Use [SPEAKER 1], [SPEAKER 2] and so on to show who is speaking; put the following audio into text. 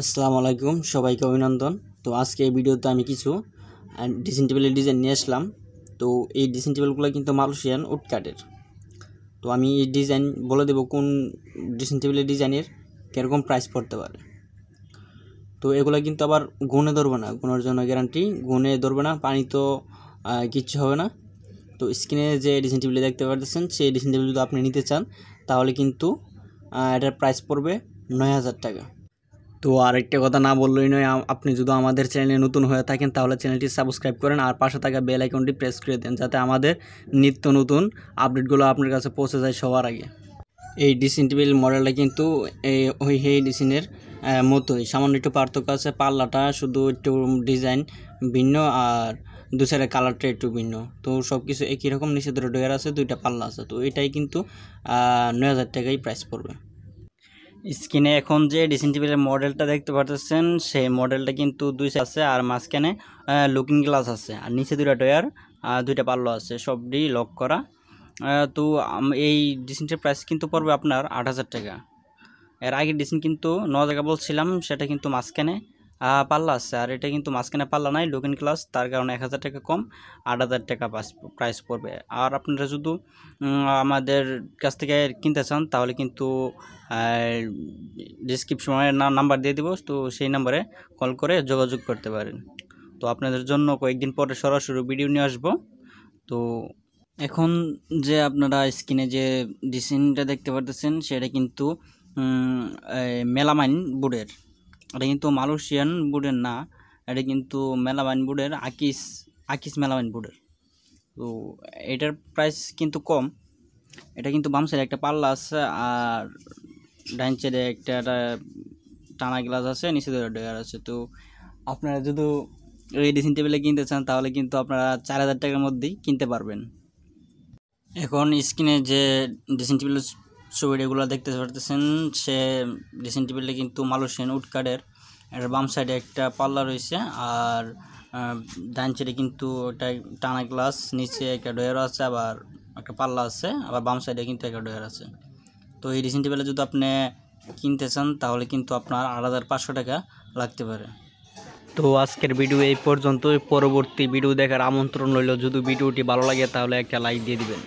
[SPEAKER 1] আসসালামু আলাইকুম, সবাইকে অভিনন্দন। তো আজকে এই ভিডিওতে আমি কিছু ড্রেসিং ডিজাইন নিয়ে আসলাম। তো এই ড্রেসিং টেবিলগুলো কিন্তু মালয়েশিয়ান উড কাঠের তো আমি এই ডিজাইন বলে দেবো কোন ড্রেসিং টেবিলের ডিজাইনের কীরকম প্রাইস পড়তে পারে। তো এগুলো কিন্তু আবার গুনে ধরবে না গুণের জন্য গ্যারান্টি গুনে ধরবে না, পানি তো কিচ্ছু হবে না। তো স্ক্রিনে যে ড্রেসিং টেবিল দেখতে পাচ্ছেন সেই ড্রেসিং টেবিল যদি আপনি নিতে চান, তাহলে কিন্তু এটার প্রাইস পড়বে নয় হাজার টাকা। তো আরেকটা কথা না বললেই নয় আপনি যদি আমাদের চ্যানেলে নতুন হয়ে থাকেন, তাহলে চ্যানেলটি সাবস্ক্রাইব করেন আর পাশে থাকা বেল আইকনটি প্রেস করে দেন, যাতে আমাদের নিত্য নতুন আপডেটগুলো আপনার কাছে পৌঁছে যায় সবার আগে। এই ডিসিন টেবিল মডেলটা কিন্তু এই ওই এই ডিসিনের মতোই। সামান্য একটু পার্থক্য আছে, পাল্লাটা শুধু একটু ডিজাইন ভিন্ন আর দু সাইডের কালারটা একটু ভিন্ন। তো সব কিছু একই রকম দুটো ডয়ার আছে, দুইটা পাল্লা আছে। তো এটাই কিন্তু নয় হাজার টাকাই প্রাইস পড়বে। স্ক্রিনে এখন যে ডিসিং টেবিলের মডেলটা দেখতে পারতেছেন, সেই মডেলটা কিন্তু দুই আছে আর মাঝখানে লুকিং গ্লাস আছে। আর নিচে দুইটা টয়ার দুইটা পাল্লো আছে, সবটি লক করা। তো এই ডিসিনটির প্রাইস কিন্তু পড়বে আপনার আট হাজার টাকা। এর আগে ডিসিন কিন্তু ন টাকা বলছিলাম, সেটা কিন্তু মাঝখানে পাল্লা আছে। আর এটা কিন্তু মাঝখানে পাল্লা নাই লুকিং ক্লাস তার কারণে এক হাজার টাকা কম, আট হাজার টাকা প্রাইস পড়বে। আর আপনারা শুধু আমাদের কাছ থেকে কিনতে চান, তাহলে কিন্তু ডিসক্রিপশনে না নাম্বার দিয়ে দিব, তো সেই নাম্বারে কল করে যোগাযোগ করতে পারেন। তো আপনাদের জন্য কয়েকদিন পরে সরাসরি ভিডিও নিয়ে আসব। তো এখন যে আপনারা স্ক্রিনে যে ডিজাইনটা দেখতে পারতেছেন, সেটা কিন্তু মেলামাইন বোর্ডের। এটা কিন্তু মালয়েশিয়ান বোর্ডের না, এটা কিন্তু মেলামাইন বোর্ডের, আকিস আকিস মেলাবাইন বোর্ডের। তো এটার প্রাইস কিন্তু কম। এটা কিন্তু বাম সাইডে একটা পাল্লা আছে আর ডাইন সাইডে একটা টানা গ্লাস আছে, নিচে ডয়ার আছে। তো আপনারা যদি এই ড্রেসিং টেবিলে কিনতে চান, তাহলে কিন্তু আপনারা চার হাজার টাকার মধ্যেই কিনতে পারবেন। এখন স্ক্রিনে যে ড্রেসিং টেবিলের ছবিগুলো দেখতে পারতেছেন। সে ড্রেসিং টেবিলটা কিন্তু মালয়েশিয়ান উড কার্ডের এর বাম সাইডে একটা পাল্লা রয়েছে আর ডান সাইডে কিন্তু ওটা টানা গ্লাস নিচে একটা ডয়ার আছে, আবার একটা পাল্লা আছে, আবার বাম সাইডে কিন্তু একটা ডয়ার আছে। তো এই ড্রেসিং টেবিলে যদি আপনি কিনতে চান, তাহলে কিন্তু আপনার আট হাজার পাঁচশো টাকা লাগতে পারে। তো আজকের ভিডিও এই পর্যন্ত পরবর্তী ভিডিও দেখার আমন্ত্রণ রইল। যদি ভিডিওটি ভালো লাগে, তাহলে একটা লাইক দিয়ে দিবেন।